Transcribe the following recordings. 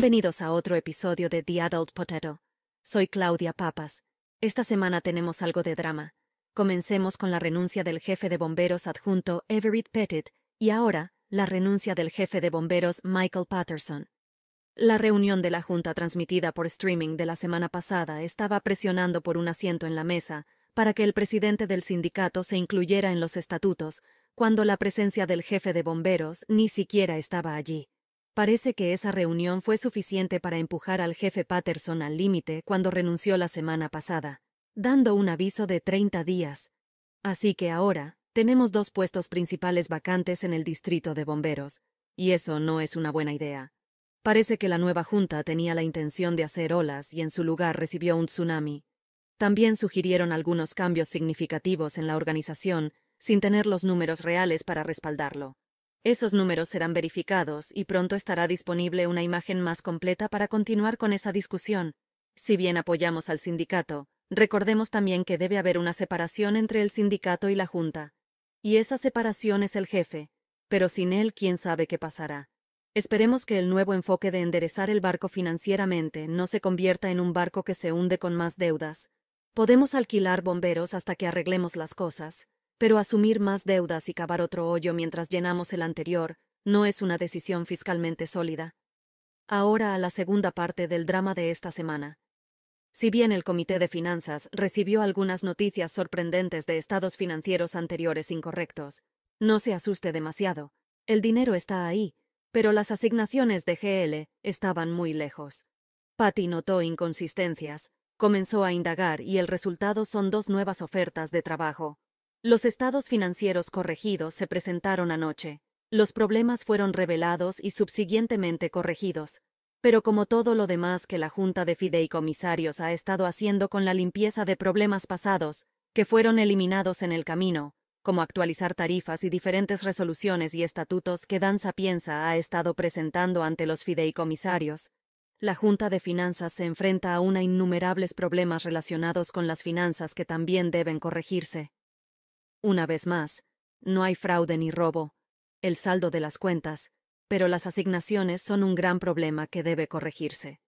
Bienvenidos a otro episodio de The Adult Potato. Soy Claudia Papas. Esta semana tenemos algo de drama. Comencemos con la renuncia del jefe de bomberos adjunto Everett Pettit y ahora la renuncia del jefe de bomberos Michael Patterson. La reunión de la Junta transmitida por streaming de la semana pasada estaba presionando por un asiento en la mesa para que el presidente del sindicato se incluyera en los estatutos, cuando la presencia del jefe de bomberos ni siquiera estaba allí. Parece que esa reunión fue suficiente para empujar al jefe Patterson al límite cuando renunció la semana pasada, dando un aviso de 30 días. Así que ahora, tenemos dos puestos principales vacantes en el distrito de bomberos, y eso no es una buena idea. Parece que la nueva junta tenía la intención de hacer olas y en su lugar recibió un tsunami. También sugirieron algunos cambios significativos en la organización, sin tener los números reales para respaldarlo. Esos números serán verificados y pronto estará disponible una imagen más completa para continuar con esa discusión. Si bien apoyamos al sindicato, recordemos también que debe haber una separación entre el sindicato y la Junta. Y esa separación es el jefe, pero sin él quién sabe qué pasará. Esperemos que el nuevo enfoque de enderezar el barco financieramente no se convierta en un barco que se hunde con más deudas. Podemos alquilar bomberos hasta que arreglemos las cosas, pero asumir más deudas y cavar otro hoyo mientras llenamos el anterior no es una decisión fiscalmente sólida. Ahora a la segunda parte del drama de esta semana. Si bien el Comité de Finanzas recibió algunas noticias sorprendentes de estados financieros anteriores incorrectos, no se asuste demasiado. El dinero está ahí, pero las asignaciones de GL estaban muy lejos. Patty notó inconsistencias, comenzó a indagar y el resultado son dos nuevas ofertas de trabajo. Los estados financieros corregidos se presentaron anoche. Los problemas fueron revelados y subsiguientemente corregidos. Pero como todo lo demás que la Junta de Fideicomisarios ha estado haciendo con la limpieza de problemas pasados, que fueron eliminados en el camino, como actualizar tarifas y diferentes resoluciones y estatutos que Dan Sapienza ha estado presentando ante los fideicomisarios, la Junta de Finanzas se enfrenta a una innumerables problemas relacionados con las finanzas que también deben corregirse. Una vez más, no hay fraude ni robo, el saldo de las cuentas, pero las asignaciones son un gran problema que debe corregirse.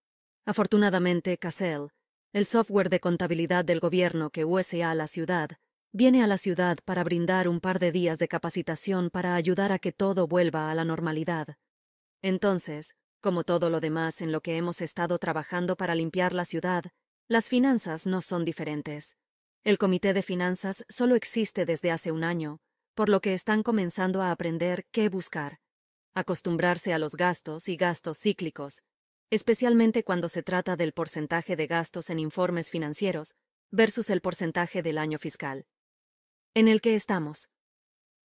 Afortunadamente, Cassell, el software de contabilidad del gobierno que USA a la ciudad, viene a la ciudad para brindar un par de días de capacitación para ayudar a que todo vuelva a la normalidad. Entonces, como todo lo demás en lo que hemos estado trabajando para limpiar la ciudad, las finanzas no son diferentes. El Comité de Finanzas solo existe desde hace un año, por lo que están comenzando a aprender qué buscar, acostumbrarse a los gastos y gastos cíclicos, especialmente cuando se trata del porcentaje de gastos en informes financieros versus el porcentaje del año fiscal. En el que estamos.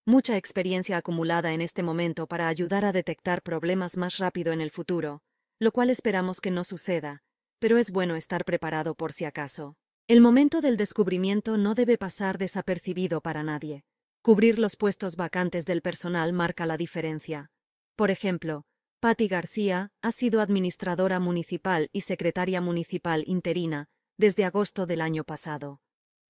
Mucha experiencia acumulada en este momento para ayudar a detectar problemas más rápido en el futuro, lo cual esperamos que no suceda, pero es bueno estar preparado por si acaso. El momento del descubrimiento no debe pasar desapercibido para nadie. Cubrir los puestos vacantes del personal marca la diferencia. Por ejemplo, Patty García ha sido administradora municipal y secretaria municipal interina desde agosto del año pasado.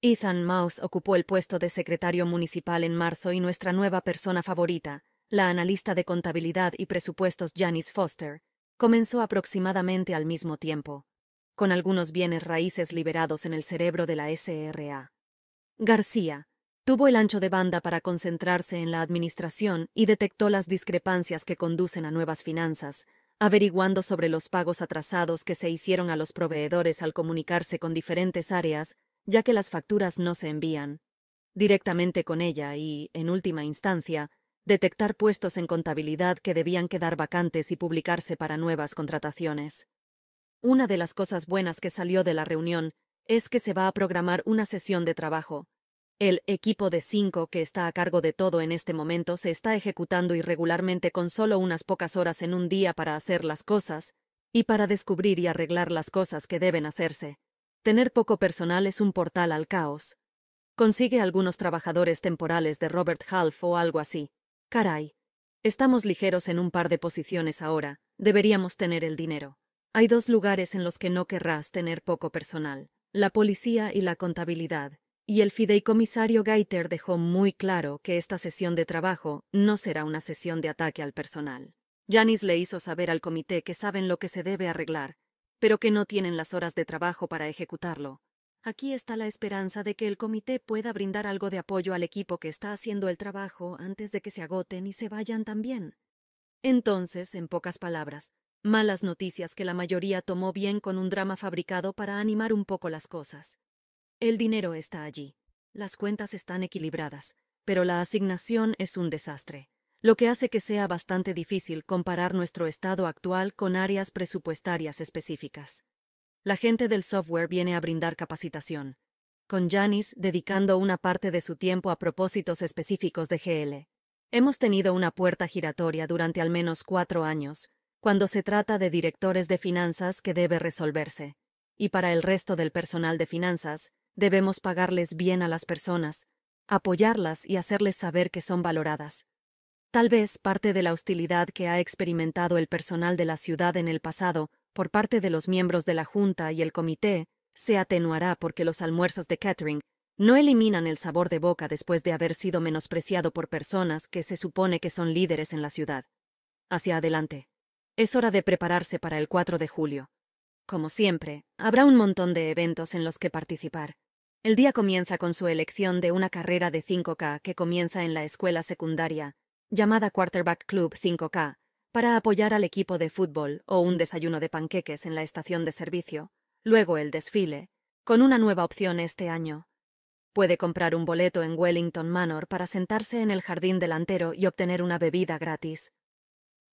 Ethan Mouse ocupó el puesto de secretario municipal en marzo y nuestra nueva persona favorita, la analista de contabilidad y presupuestos Janice Foster, comenzó aproximadamente al mismo tiempo con algunos bienes raíces liberados en el cerebro de la SRA. García tuvo el ancho de banda para concentrarse en la administración y detectó las discrepancias que conducen a nuevas finanzas, averiguando sobre los pagos atrasados que se hicieron a los proveedores al comunicarse con diferentes áreas, ya que las facturas no se envían directamente con ella y, en última instancia, detectar puestos en contabilidad que debían quedar vacantes y publicarse para nuevas contrataciones. Una de las cosas buenas que salió de la reunión es que se va a programar una sesión de trabajo. El equipo de cinco que está a cargo de todo en este momento se está ejecutando irregularmente con solo unas pocas horas en un día para hacer las cosas y para descubrir y arreglar las cosas que deben hacerse. Tener poco personal es un portal al caos. Consigue algunos trabajadores temporales de Robert Half o algo así. Caray. Estamos ligeros en un par de posiciones ahora. Deberíamos tener el dinero. Hay dos lugares en los que no querrás tener poco personal, la policía y la contabilidad, y el fideicomisario Gaiter dejó muy claro que esta sesión de trabajo no será una sesión de ataque al personal. Janice le hizo saber al comité que saben lo que se debe arreglar, pero que no tienen las horas de trabajo para ejecutarlo. Aquí está la esperanza de que el comité pueda brindar algo de apoyo al equipo que está haciendo el trabajo antes de que se agoten y se vayan también. Entonces, en pocas palabras, malas noticias que la mayoría tomó bien con un drama fabricado para animar un poco las cosas. El dinero está allí. Las cuentas están equilibradas, pero la asignación es un desastre, lo que hace que sea bastante difícil comparar nuestro estado actual con áreas presupuestarias específicas. La gente del software viene a brindar capacitación, con Janice dedicando una parte de su tiempo a propósitos específicos de GL. Hemos tenido una puerta giratoria durante al menos cuatro años, cuando se trata de directores de finanzas que debe resolverse. Y para el resto del personal de finanzas, debemos pagarles bien a las personas, apoyarlas y hacerles saber que son valoradas. Tal vez parte de la hostilidad que ha experimentado el personal de la ciudad en el pasado por parte de los miembros de la Junta y el Comité se atenuará porque los almuerzos de catering no eliminan el sabor de boca después de haber sido menospreciado por personas que se supone que son líderes en la ciudad. Hacia adelante. Es hora de prepararse para el 4 de julio. Como siempre, habrá un montón de eventos en los que participar. El día comienza con su elección de una carrera de 5K que comienza en la escuela secundaria, llamada Quarterback Club 5K, para apoyar al equipo de fútbol o un desayuno de panqueques en la estación de servicio, luego el desfile, con una nueva opción este año, Puede comprar un boleto en Wellington Manor para sentarse en el jardín delantero y obtener una bebida gratis.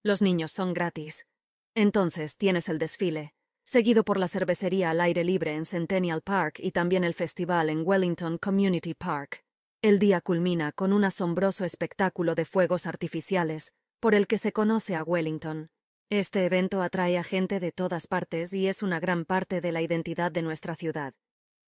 Los niños son gratis. Entonces tienes el desfile, seguido por la cervecería al aire libre en Centennial Park y también el festival en Wellington Community Park. El día culmina con un asombroso espectáculo de fuegos artificiales, por el que se conoce a Wellington. Este evento atrae a gente de todas partes y es una gran parte de la identidad de nuestra ciudad.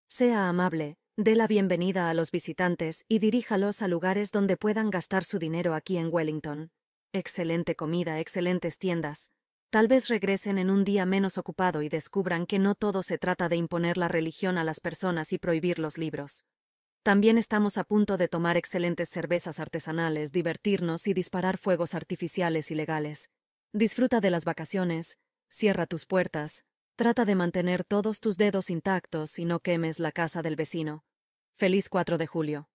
Sea amable, Dé la bienvenida a los visitantes y diríjalos a lugares donde puedan gastar su dinero aquí en Wellington. Excelente comida, excelentes tiendas. Tal vez regresen en un día menos ocupado y descubran que no todo se trata de imponer la religión a las personas y prohibir los libros. También estamos a punto de tomar excelentes cervezas artesanales, divertirnos y disparar fuegos artificiales ilegales. Disfruta de las vacaciones, cierra tus puertas, Trata de mantener todos tus dedos intactos y no quemes la casa del vecino. Feliz 4 de julio.